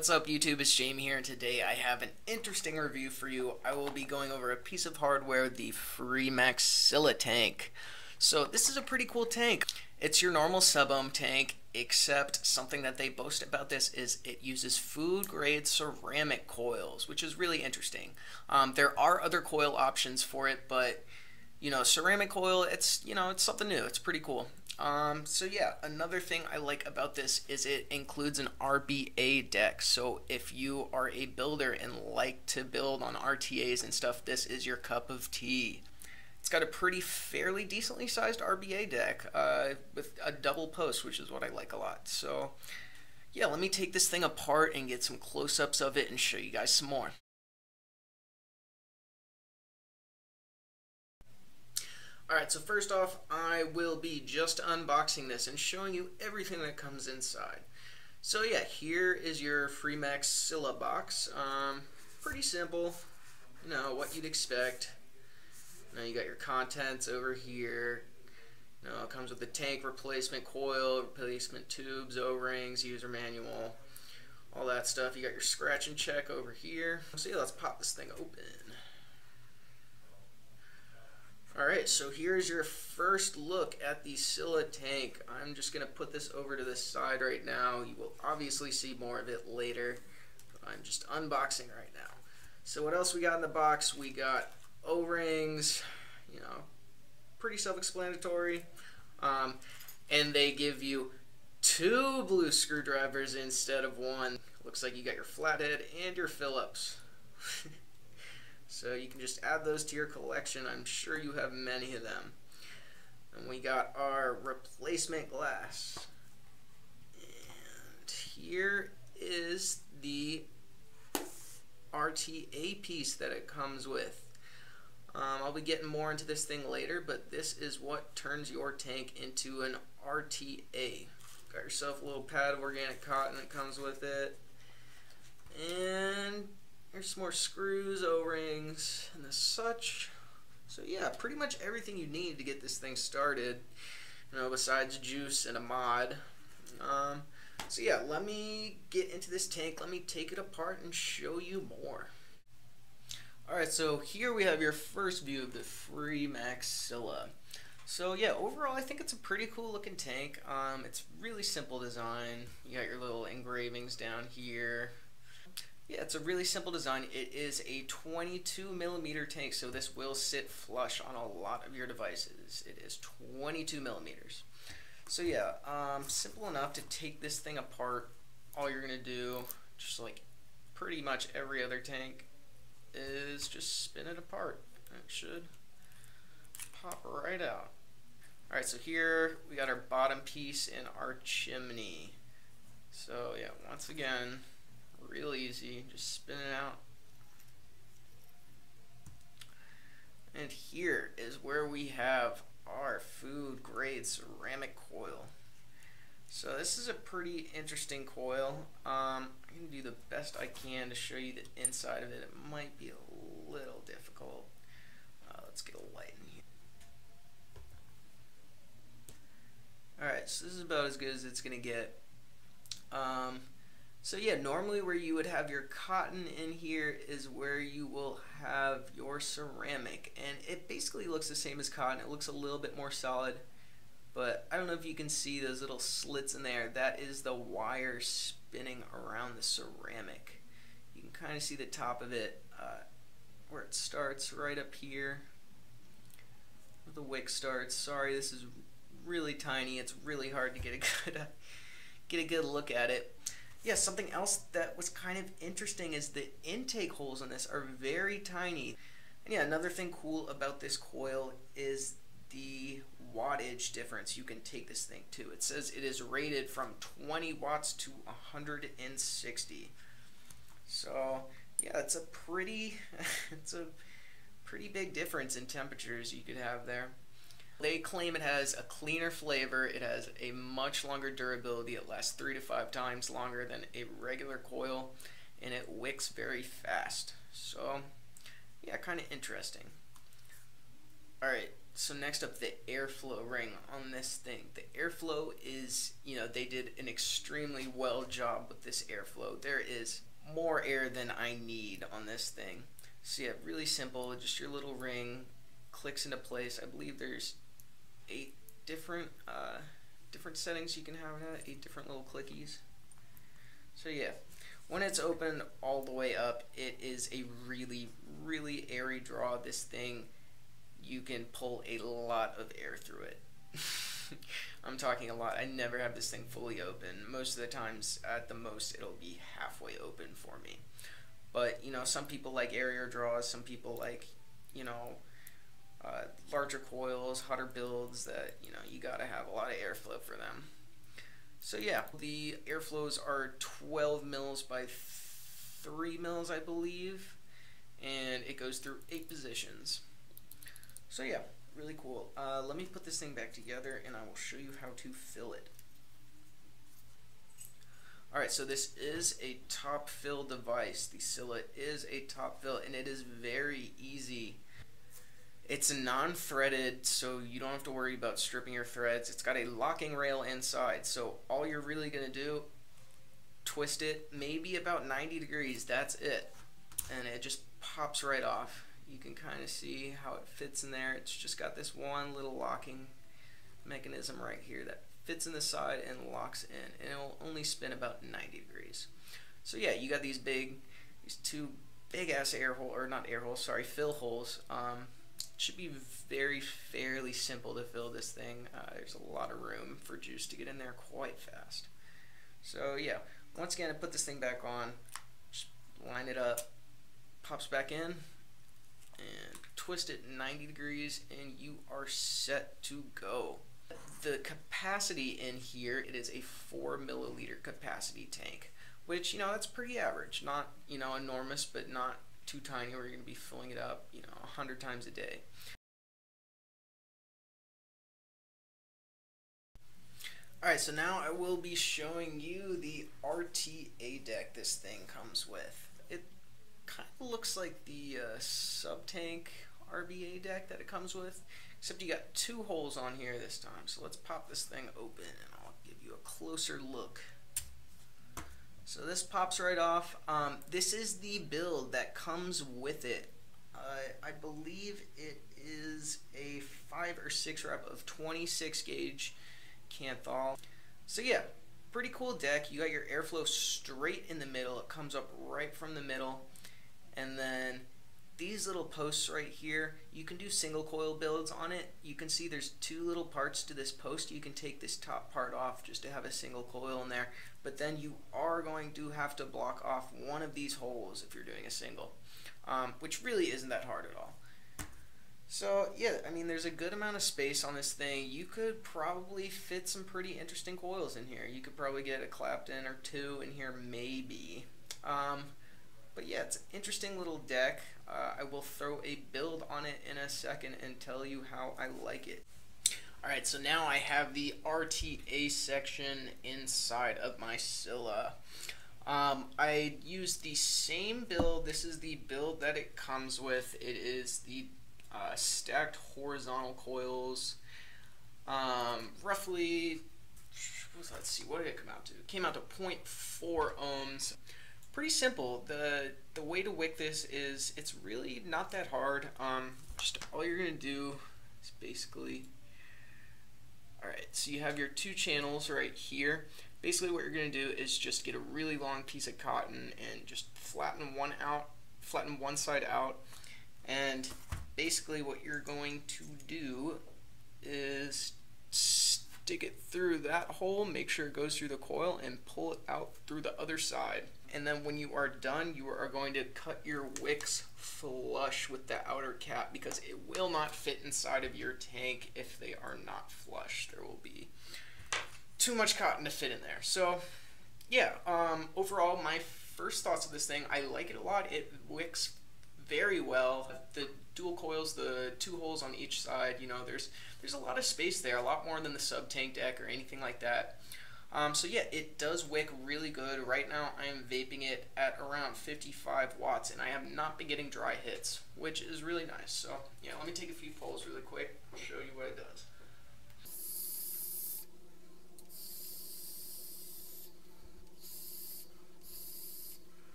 What's up YouTube, it's Jamie here and today I have an interesting review for you. I will be going over a piece of hardware, the Freemax Scylla tank. So this is a pretty cool tank. It's your normal sub-ohm tank, except something that they boast about this is it uses food grade ceramic coils, which is really interesting. Um, there are other coil options for it, but you know, ceramic coil, it's, you know, it's something new. It's pretty cool. Um, so yeah, another thing I like about this is it includes an RBA deck. So if you are a builder and like to build on RTAs and stuff, this is your cup of tea. It's got a pretty fairly decently sized RBA deck uh, with a double post, which is what I like a lot. So yeah, let me take this thing apart and get some close-ups of it and show you guys some more. Alright, so first off, I will be just unboxing this and showing you everything that comes inside. So yeah, here is your Freemax Scylla box. Um, pretty simple, you know, what you'd expect. Now you got your contents over here. You know, it comes with the tank replacement coil, replacement tubes, O-rings, user manual, all that stuff. You got your scratch and check over here. So yeah, let's pop this thing open. Alright, so here's your first look at the Scylla tank. I'm just going to put this over to the side right now. You will obviously see more of it later. I'm just unboxing right now. So what else we got in the box? We got O-rings, you know, pretty self-explanatory. Um, and they give you two blue screwdrivers instead of one. Looks like you got your flathead and your Phillips. So you can just add those to your collection. I'm sure you have many of them. And we got our replacement glass. And here is the RTA piece that it comes with. Um, I'll be getting more into this thing later, but this is what turns your tank into an RTA. Got yourself a little pad of organic cotton that comes with it. And Here's some more screws, O-rings, and the such. So yeah, pretty much everything you need to get this thing started, you know, besides juice and a mod. Um, so yeah, let me get into this tank, let me take it apart and show you more. Alright, so here we have your first view of the Freemax Scylla. So yeah, overall I think it's a pretty cool looking tank. Um, it's really simple design. You got your little engravings down here. Yeah, it's a really simple design. It is a 22 millimeter tank, so this will sit flush on a lot of your devices. It is 22 millimeters. So yeah, um, simple enough to take this thing apart. All you're gonna do, just like pretty much every other tank, is just spin it apart. It should pop right out. Alright, so here we got our bottom piece and our chimney. So yeah, once again, real easy. Just spin it out. And here is where we have our food grade ceramic coil. So this is a pretty interesting coil. Um, I'm going to do the best I can to show you the inside of it. It might be a little difficult. Uh, let's get a light in here. Alright, so this is about as good as it's going to get. Um, so yeah, normally where you would have your cotton in here is where you will have your ceramic. And it basically looks the same as cotton. It looks a little bit more solid. But I don't know if you can see those little slits in there. That is the wire spinning around the ceramic. You can kind of see the top of it uh, where it starts right up here. Where the wick starts. Sorry, this is really tiny. It's really hard to get a good, uh, get a good look at it yeah, something else that was kind of interesting is the intake holes on this are very tiny. And yeah, another thing cool about this coil is the wattage difference you can take this thing to. It says it is rated from 20 watts to 160. So yeah, it's a pretty, it's a pretty big difference in temperatures you could have there. They claim it has a cleaner flavor, it has a much longer durability, it lasts three to five times longer than a regular coil, and it wicks very fast. So, yeah, kind of interesting. Alright, so next up, the airflow ring on this thing. The airflow is, you know, they did an extremely well job with this airflow. There is more air than I need on this thing. So yeah, really simple, just your little ring clicks into place. I believe there's eight different uh, different settings you can have it, eight different little clickies. So yeah, when it's opened all the way up, it is a really, really airy draw. This thing, you can pull a lot of air through it. I'm talking a lot. I never have this thing fully open. Most of the times, at the most, it'll be halfway open for me. But, you know, some people like airier draws, some people like, you know, uh, larger coils, hotter builds that, you know, you gotta have a lot of airflow for them. So yeah, the airflows are 12 mils by 3 mils, I believe, and it goes through 8 positions. So yeah, really cool. Uh, let me put this thing back together and I will show you how to fill it. Alright, so this is a top fill device. The Scylla is a top fill and it is very easy. It's non-threaded, so you don't have to worry about stripping your threads. It's got a locking rail inside, so all you're really going to do, twist it maybe about 90 degrees, that's it. And it just pops right off you can kind of see how it fits in there. It's just got this one little locking mechanism right here that fits in the side and locks in and it'll only spin about 90 degrees. So yeah, you got these big, these two big ass air hole, or not air holes, sorry, fill holes. Um, should be very fairly simple to fill this thing. Uh, there's a lot of room for juice to get in there quite fast. So yeah, once again, I put this thing back on, just line it up, pops back in, and twist it 90 degrees and you are set to go. The capacity in here, it is a 4 milliliter capacity tank, which, you know, that's pretty average. Not, you know, enormous, but not too tiny where you're going to be filling it up, you know, 100 times a day. Alright, so now I will be showing you the RTA deck this thing comes with It kind of looks like the uh, sub-tank RBA deck that it comes with, except you got two holes on here this time. So let's pop this thing open and I'll give you a closer look. So this pops right off. Um, this is the build that comes with it. Uh, I believe it is a 5 or 6 rep of 26 gauge Kanthal. So yeah, pretty cool deck. You got your airflow straight in the middle. It comes up right from the middle. And then these little posts right here, you can do single coil builds on it. You can see there's two little parts to this post. You can take this top part off just to have a single coil in there. But then you are going to have to block off one of these holes if you're doing a single, um, which really isn't that hard at all. So yeah, I mean, there's a good amount of space on this thing. You could probably fit some pretty interesting coils in here. You could probably get a Clapton or two in here, maybe. Um, but yeah, it's an interesting little deck. Uh, I will throw a build on it in a second and tell you how I like it. Alright, so now I have the RTA section inside of my Scylla. Um, I used the same build. This is the build that it comes with. It is the uh, stacked horizontal coils. Um, roughly, let's see, what did it come out to? It came out to 0.4 ohms pretty simple. The the way to wick this is it's really not that hard. Um, just all you're gonna do is basically. All right, so you have your two channels right here. Basically, what you're gonna do is just get a really long piece of cotton and just flatten one out, flatten one side out, and basically what you're going to do is stick it through that hole, make sure it goes through the coil, and pull it out through the other side and then when you are done, you are going to cut your wicks flush with the outer cap because it will not fit inside of your tank if they are not flush. There will be too much cotton to fit in there. So, yeah, um, overall, my first thoughts of this thing, I like it a lot. It wicks very well. The dual coils, the two holes on each side, you know, there's there's a lot of space there, a lot more than the sub tank deck or anything like that. Um, so yeah, it does wick really good. Right now, I am vaping it at around 55 watts, and I have not been getting dry hits, which is really nice. So yeah, let me take a few pulls really quick. I'll show you what it does.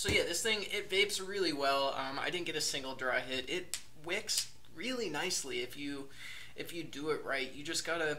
So yeah, this thing, it vapes really well. Um, I didn't get a single dry hit. It wicks really nicely if you if you do it right. You just gotta,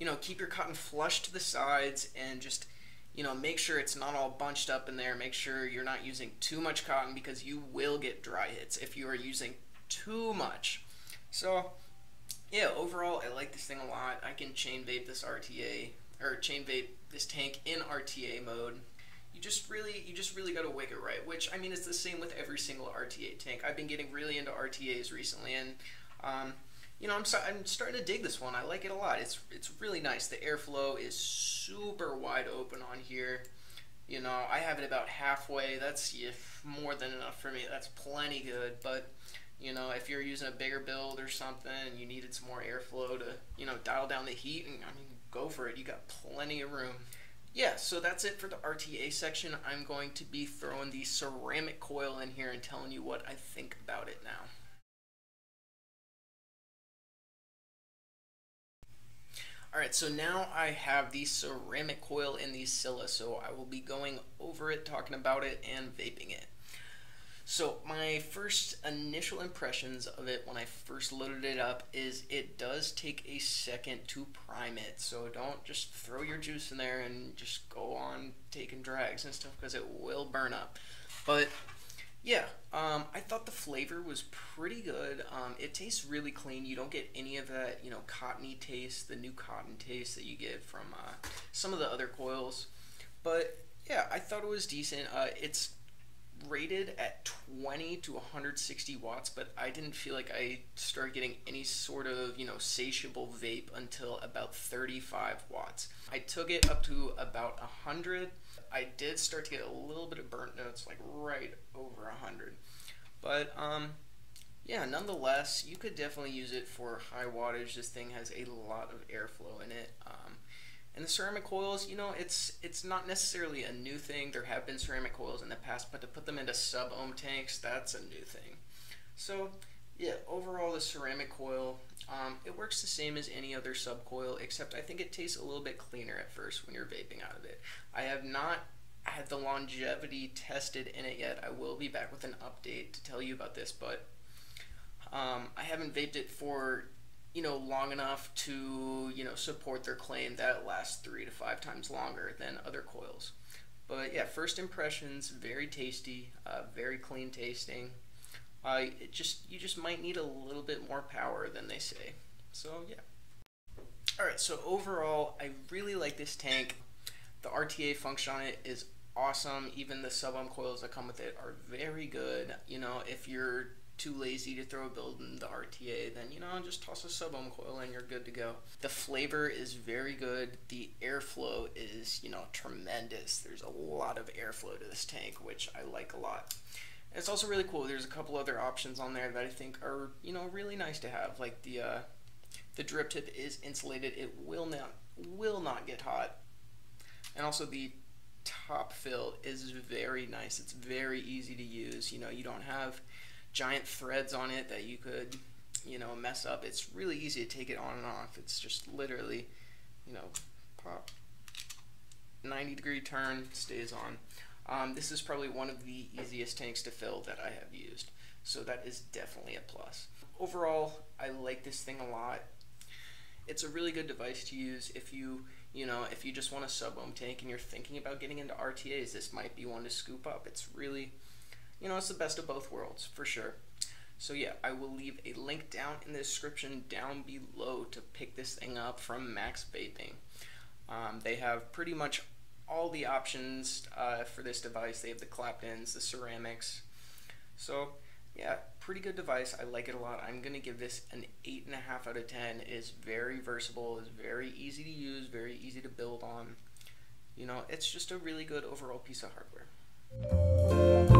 you know, keep your cotton flush to the sides and just, you know, make sure it's not all bunched up in there. Make sure you're not using too much cotton because you will get dry hits if you are using too much. So, yeah, overall, I like this thing a lot. I can chain vape this RTA, or chain vape this tank in RTA mode you just really you just really got to wick it right. Which I mean, it's the same with every single RTA tank. I've been getting really into RTAs recently, and um, you know, I'm I'm starting to dig this one. I like it a lot. It's it's really nice. The airflow is super wide open on here. You know, I have it about halfway. That's more than enough for me. That's plenty good. But you know, if you're using a bigger build or something, and you needed some more airflow to you know dial down the heat, and I mean, go for it. You got plenty of room yeah, so that's it for the RTA section. I'm going to be throwing the ceramic coil in here and telling you what I think about it now. So now I have the ceramic coil in the Scylla, so I will be going over it, talking about it, and vaping it. So my first initial impressions of it when I first loaded it up is it does take a second to prime it. So don't just throw your juice in there and just go on taking drags and stuff because it will burn up. But yeah, um, I thought the flavor was pretty good. Um, it tastes really clean. You don't get any of that, you know, cottony taste, the new cotton taste that you get from uh, some of the other coils. But yeah, I thought it was decent. Uh, it's rated at 20 to 160 watts, but I didn't feel like I started getting any sort of, you know, satiable vape until about 35 watts. I took it up to about 100. I did start to get a little bit of burnt notes, like right over 100. But, um, yeah, nonetheless, you could definitely use it for high wattage. This thing has a lot of airflow in it. Um, and the ceramic coils, you know, it's it's not necessarily a new thing. There have been ceramic coils in the past, but to put them into sub-ohm tanks, that's a new thing. So, yeah, overall the ceramic coil, um, it works the same as any other sub-coil, except I think it tastes a little bit cleaner at first when you're vaping out of it. I have not had the longevity tested in it yet. I will be back with an update to tell you about this, but um, I haven't vaped it for you know, long enough to, you know, support their claim that it lasts three to five times longer than other coils. But yeah, first impressions, very tasty, uh, very clean tasting. Uh, it just you just might need a little bit more power than they say. So yeah. All right. So overall, I really like this tank. The RTA function on it is awesome. Even the sub ohm coils that come with it are very good. You know, if you're too lazy to throw a build in the RTA, then you know just toss a sub ohm coil and you're good to go. The flavor is very good. The airflow is you know tremendous. There's a lot of airflow to this tank, which I like a lot. It's also really cool. There's a couple other options on there that I think are you know really nice to have. Like the uh, the drip tip is insulated. It will not will not get hot, and also the top fill is very nice. It's very easy to use. You know, you don't have giant threads on it that you could, you know, mess up. It's really easy to take it on and off. It's just literally, you know, pop, 90 degree turn, stays on. Um, this is probably one of the easiest tanks to fill that I have used. So that is definitely a plus. Overall, I like this thing a lot. It's a really good device to use if you, you know, if you just want a sub-ohm tank and you're thinking about getting into RTAs, this might be one to scoop up. It's really, you know, it's the best of both worlds for sure. So yeah, I will leave a link down in the description down below to pick this thing up from Max Vaping. Um, they have pretty much all the options uh, for this device. They have the claptons, the ceramics. So yeah, pretty good device. I like it a lot. I'm gonna give this an eight and a half out of ten. It is very versatile. It's very easy to use. Very easy to build on. You know, it's just a really good overall piece of hardware.